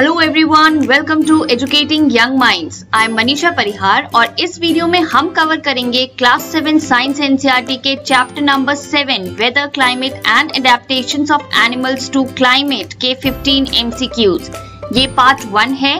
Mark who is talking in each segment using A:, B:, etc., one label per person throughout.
A: Hello everyone welcome to educating young minds I am Manisha Parihar और इस video में हम कवर करेंगे क्लास सेवन साइंस एनसीईआरटी के chapter number seven weather climate and adaptation of animals to climate के 15 MCQs ये part one है।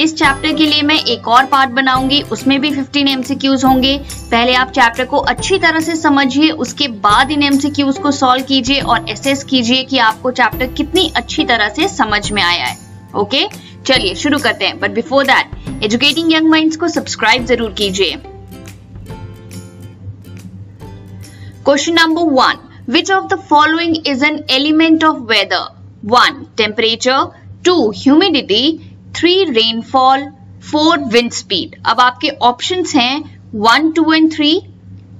A: इस चैप्टर के लिए मैं एक और पार्ट बनाऊँगी, उसमें भी 15 एमसीक्यूज होंगे। पहले आप चैप्टर को अच्छी तरह से समझिए, उसके बाद इन एमसीक्यूज को सॉल्व कीजिए और एसेस कीजिए कि आपको चैप्टर कितनी अच्छी तरह से समझ में आया है। ओके चलिए, शुरू करते हैं. But before that educating young minds को सब्सक्राइब ज़रूर कीजिए. Question number one which of the following is an element of weather one temperature two humidity three rainfall four wind speed अब आपके ऑप्शन हैं one two and three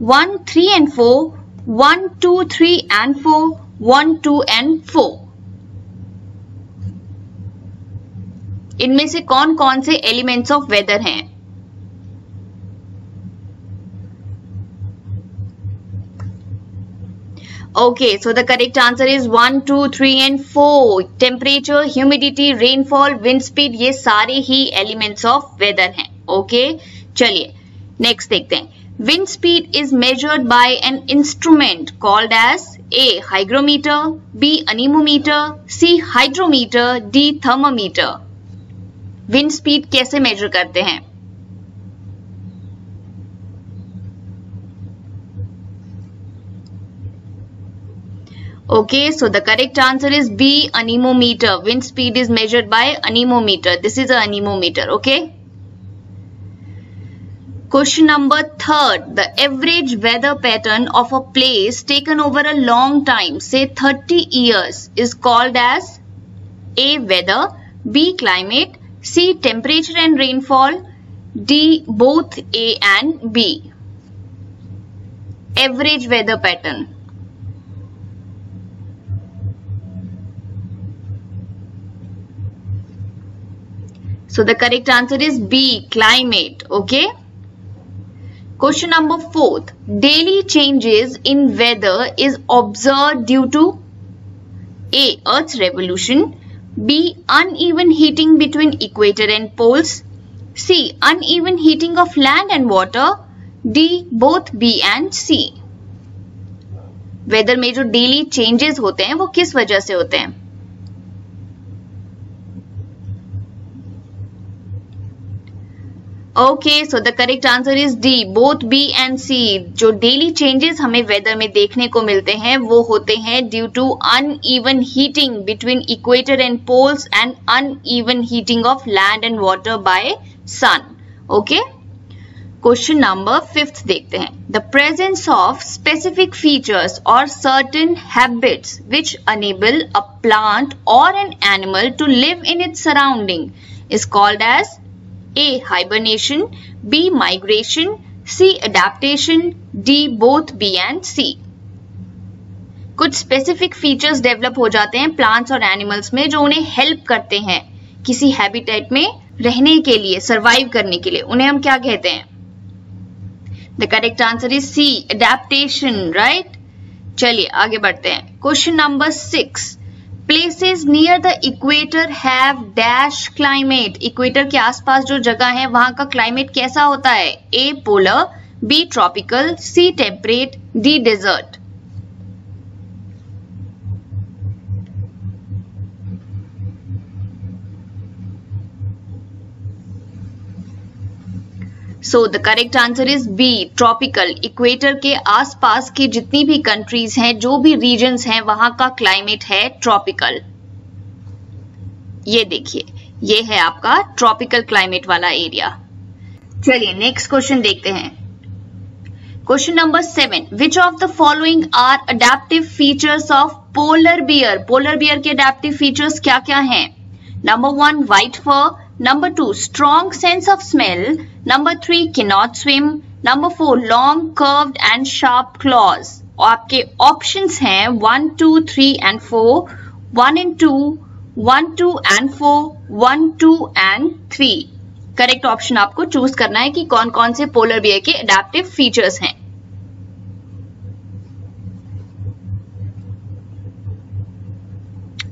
A: one three and four one two three and four one two and four इनमें से कौन कौन से elements of weather हैं okay so the correct answer is one two three and four temperature humidity rainfall wind speed ये सारे ही elements of weather हैं ओके? चलिए नेक्स्ट देखते हैं wind speed is measured by an instrument called as A. Hygrometer, B. Anemometer, C. Hydrometer, D. Thermometer wind speed कैसे measure करते हैं? Okay so the correct answer is B anemometer wind speed is measured by anemometer this is anemometer okay question number third the average weather pattern of a place taken over a long time से 30 years is called as A weather B climate C. Temperature and rainfall. D. Both A and B. Average weather pattern. So the correct answer is B. Climate. Okay. Question number fourth. Daily changes in weather is observed due to A. Earth's revolution. B. Uneven heating between equator and poles. C. Uneven heating of land and water. D. Both B and C. Weather में जो daily changes होते हैं वो किस वजह से होते हैं okay so the correct answer is D both B and C जो डेली चेंजेस हमें वेदर में देखने को मिलते हैं, वो होते हैं due to uneven heating between equator and poles and uneven heating of land and water by sun okay question number fifth देखते हैं. The presence of specific features और certain habits which enable a plant और an animal to live in its surrounding is called as A. Hibernation, B. Migration, C. Adaptation, D. Both, B and C कुछ specific features develop हो जाते हैं plants और animals में जो उन्हें help करते हैं किसी हैबिटेट में रहने के लिए सरवाइव करने के लिए उन्हें हम क्या कहते हैं the correct answer is C adaptation right चलिए, आगे बढ़ते हैं question number six places near the equator have dash climate equator के आसपास जो जगह है, वहाँ का क्लाइमेट कैसा होता है? A polar B tropical C temperate D desert so the correct answer is B tropical equator के आसपास की जितनी भी कंट्रीज़ हैं, जो भी रीजन्स हैं, वहाँ का क्लाइमेट है ट्रॉपिकल ये देखिए, ये है आपका ट्रॉपिकल क्लाइमेट वाला एरिया चलिए नेक्स्ट क्वेश्चन देखते हैं. Question number seven which of the following are adaptive features of polar bear polar bear के अडेप्टिव फीचर्स क्या क्या हैं? Number one white fur two strong sense of smell number three can not swim number four long curved and sharp claws आपके option हैं one two three and four one and two one two and four one two and three correct option आपको choose करना है कि कौन कौन से polar bear के अडेप्टिव फीचर्स हैं।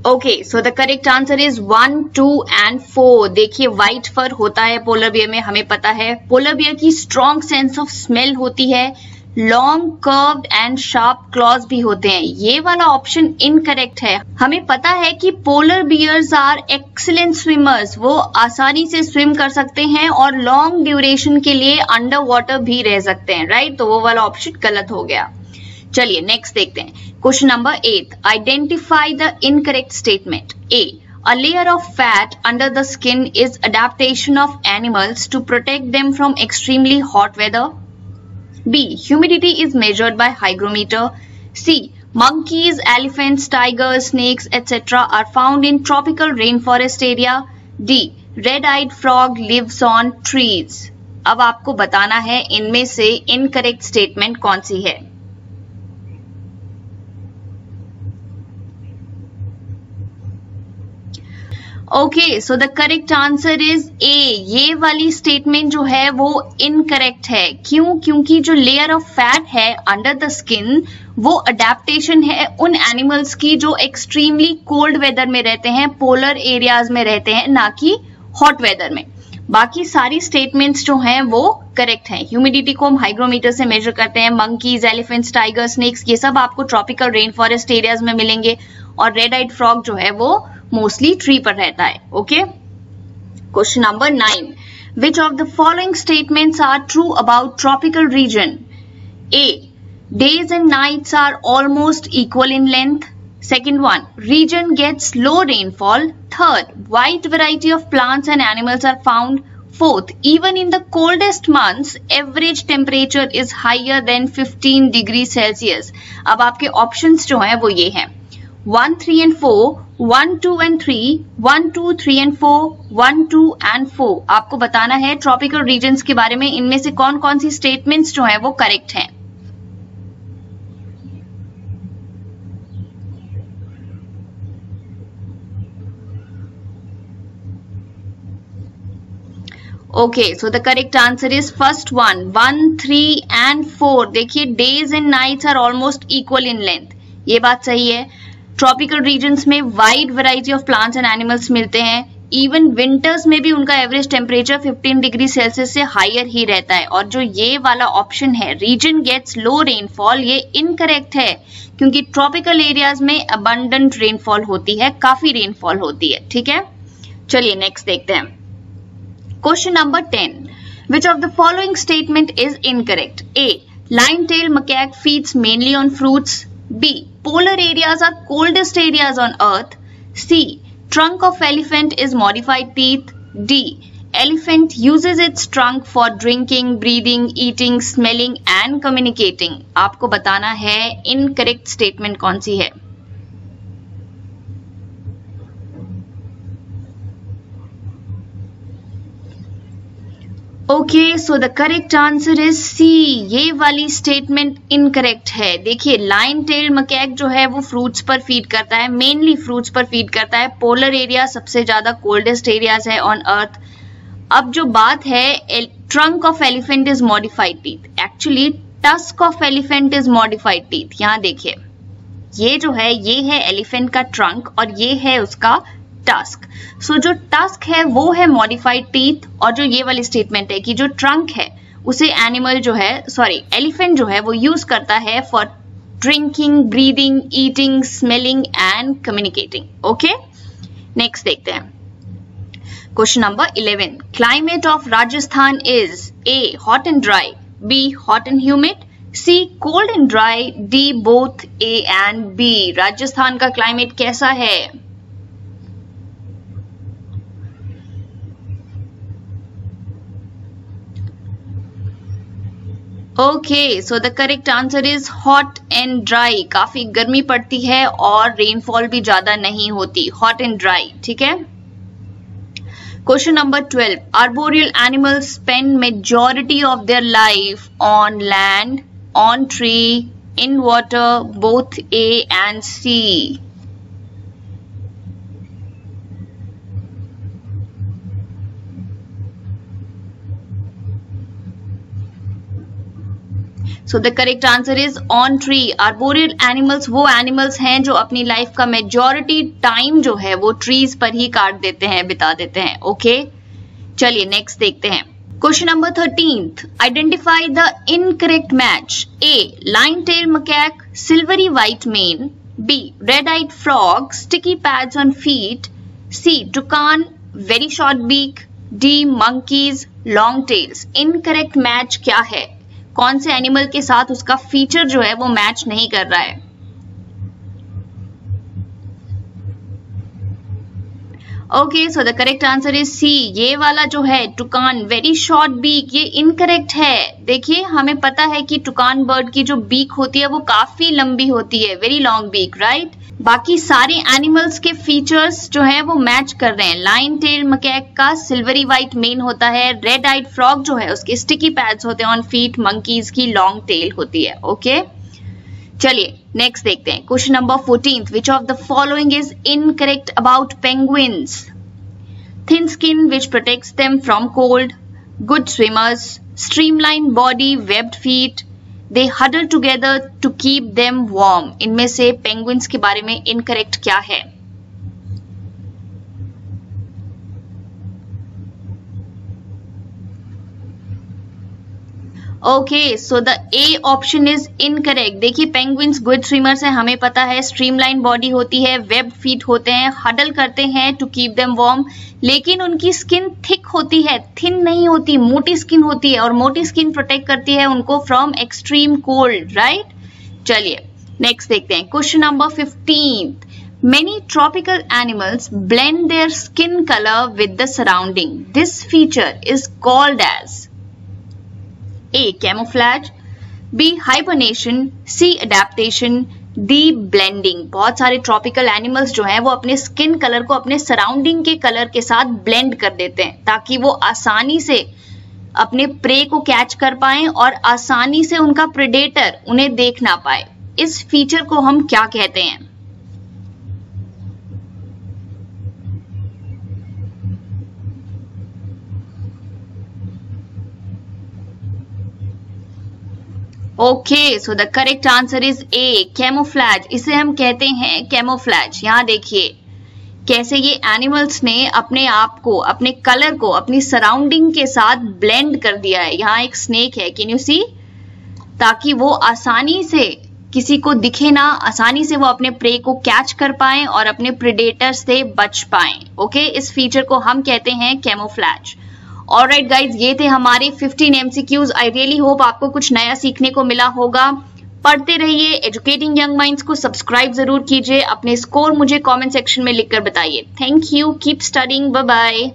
A: Okay so the correct answer is one two and four देखिए व्हाइट फर होता है पोलर बियर में, हमें पता है। पोलर बियर की स्ट्रॉन्ग सेंस ऑफ़ स्मेल होती है। Long curved and sharp claws भी होते हैं। ये वाला ऑप्शन इनकरेक्ट है। हमें पता है कि polar bears are excellent swimmers वो आसानी से स्विम कर सकते हैं और लॉन्ग ड्यूरेशन के लिए अंडर वाटर भी रह सकते हैं राइट तो वो वाला ऑप्शन गलत हो गया। चलिए नेक्स्ट देखते हैं question number eight identify the incorrect statement A A layer of fat under the skin is adaptation of animals to protect them from extremely hot weather. B. Humidity is measured by hygrometer. C. Monkeys, elephants, tigers, snakes, etc. are found in tropical rainforest area. D. Red-eyed frog lives on trees. अब आपको बताना है इनमें से incorrect statement कौन सी है okay so the correct answer is A ये वाली स्टेटमेंट जो है वो इनकरेक्ट है। क्यों? क्योंकि जो लेयर ऑफ़ फैट है अंडर द स्किन वो अडेप्टेशन है उन एनिमल्स की जो एक्सट्रीमली कोल्ड वेदर में रहते हैं पोलर एरियाज़ में रहते हैं, ना कि हॉट वेदर में। बाकी सारी स्टेटमेंट्स जो हैं वो करेक्ट हैं। ह्यूमिडिटी को हम हाइग्रोमीटर से मेजर करते हैं मंकीज एलिफेंट्स टाइगर स्नेक्स ये सब आपको ट्रॉपिकल रेन फॉरेस्ट एरियाज़ में मिलेंगे। और रेड आइट फ्रॉग जो है वो मोस्टली ट्री पर रहता है okay question number nine which of the following statements are true about tropical region A days and nights are almost equal in length second one region gets low rainfall third wide variety of plants and animals are found fourth even in the coldest months average temperature is higher than 15 degree Celsius अब आपके options जो हैं वो ये हैं. One three and four one two and three one two three and four one two and four आपको बताना है ट्रॉपिकल रीजन के बारे में, इनमें से कौन कौन सी स्टेटमेंट जो है वो करेक्ट है? Okay so the correct answer is first one one three and four देखिए days and nights are almost equal in length ये बात सही है। ट्रॉपिकल रीजन्स में wide variety of plants and animals मिलते हैं। इवन विंटर्स में भी उनका एवरेज टेम्परेचर 15 डिग्री सेल्सियस से हायर ही रहता है। और जो ये वाला ऑप्शन है रीजन गेट्स लो रेनफॉल ये इनकरेक्ट है। क्योंकि ट्रॉपिकल एरियाज़ में अबंडेंट रेनफॉल होती है, काफ़ी रेनफॉल होती है। ठीक है? चलिए नेक्स्ट देखते हैं। Question number ten which of the following statement is incorrect A lion tail macaque feeds mainly on fruits B. Polar areas are coldest areas on earth. C. Trunk of elephant is modified teeth. D. Elephant uses its trunk for drinking, breathing, eating, smelling and communicating. आपको बताना है incorrect statement कौन सी है okay so the correct answer is C ये वाली statement incorrect है. देखिए लाइन टेल मकैक जो है, वो फ्रूट्स पर फ़ीड करता है. मेनली फ्रूट्स पर फ़ीड करता है. पोलर एरिया सबसे ज़्यादा कोल्डेस्ट एरियाज़ है ऑन अर्थ अब जो बात है trunk of elephant is modified teeth actually tusk of elephant is modified teeth यहाँ देखिए, ये जो है, ये है एलिफेंट का ट्रंक और ये है उसका टस्क सो जो टस्क है, वो है मॉडिफाइड टीथ और जो ये वाली स्टेटमेंट है कि जो ट्रंक है, उसे एनिमल जो है सॉरी एलिफेंट जो है, वो यूज़ करता है for drinking breathing eating smelling and communicating okay next देखते हैं. Question number eleven climate of Rajasthan is A hot and dry B hot and humid C cold and dry D both A and B Rajasthan का climate कैसा है? Okay so the correct answer is hot and dry काफ़ी गर्मी पड़ती है और rainfall भी ज़्यादा नहीं होती। हॉट एंड ड्राई ठीक है? Question number twelve arboreal animals spend majority of their life on land on tree in water both A and C so the correct answer is on tree arboreal animals वो animals हैं जो अपनी life का majority time जो है, वो trees पर ही काट देते हैं, बिता देते हैं। ओके चलिए नेक्स्ट देखते हैं। Question number thirteenth identify the incorrect match A lion tail macaque silvery white mane B red eyed frog sticky pads on feet C toucan very short beak D monkeys long tails incorrect match क्या है? कौन से animal के साथ उसका feature जो है वो मैच नहीं कर रहा है? Okay so the correct answer is C ये वाला जो है टुकान वेरी शॉर्ट बीक ये इनकरेक्ट है। देखिए, हमें पता है कि टुकान बर्ड की जो बीक होती है, वो काफ़ी लंबी होती है वेरी लॉन्ग बीक राइट बाकी सारे एनिमल्स के फीचर्स जो है वो मैच कर रहे हैं। लाइन टेल मकैक का सिल्वरी व्हाइट मेन होता है रेड आइड फ्रॉग जो है उसके स्टिकी पैड्स होते हैं ऑन फीट मंकीज की लॉन्ग टेल होती है ओके चलिए नेक्स्ट देखते हैं। Question number fourteen which of the following is incorrect about penguins thin skin which protects them from cold good swimmers streamline body webbed feet they huddle together to keep them warm इनमें से penguins के बारे में incorrect क्या है? Okay so the A option is incorrect देखिए penguins good swimmers है, हमें पता है स्ट्रीमलाइन बॉडी होती है वेब फीट होते हैं हडल करते हैं टू कीप देम वार्म लेकिन उनकी स्किन थिक होती है थिन नहीं होती, मोटी स्किन होती है और मोटी स्किन प्रोटेक्ट करती है उनको फ्रॉम एक्सट्रीम कोल्ड राइट चलिए नेक्स्ट देखते हैं। Question number fifteen Many tropical animals blend their skin color with the surrounding. This feature is called as A camouflage B hibernation C adaptation D blending बहुत सारे tropical animals जो हैं, वो अपने skin colour को अपने सराउंडिंग के colour के साथ ब्लेंड कर देते हैं, ताकि वो आसानी से अपने प्रे को कैच कर पाए और आसानी से उनका प्रिडेटर उन्हें देख ना पाए। इस फीचर को हम क्या कहते हैं? Okay so the correct answer is A camouflage इसे हम कहते हैं कैमोफ्लैज यहाँ देखिए, कैसे ये एनिमल्स ने अपने आप को, अपने कलर को, अपनी सराउंडिंग के साथ ब्लेंड कर दिया है। यहाँ एक स्नेक है कैन यू सी ताकि वो आसानी से किसी को दिखे ना, आसानी से वो अपने प्रे को कैच कर पाए और अपने प्रिडेटर से बच पाए। Okay okay? इस फीचर को हम कहते हैं कैमोफ्लैज और राइट गाइज़ ये थे हमारे 15 एमसीक्यूज आई रियली होप आपको कुछ नया सीखने को मिला होगा। पढ़ते रहिए एजुकेटिंग यंग माइंड्स को सब्सक्राइब ज़रूर कीजिए। अपने स्कोर मुझे कमेंट सेक्शन में लिखकर बताइए। Thank you keep studying bye bye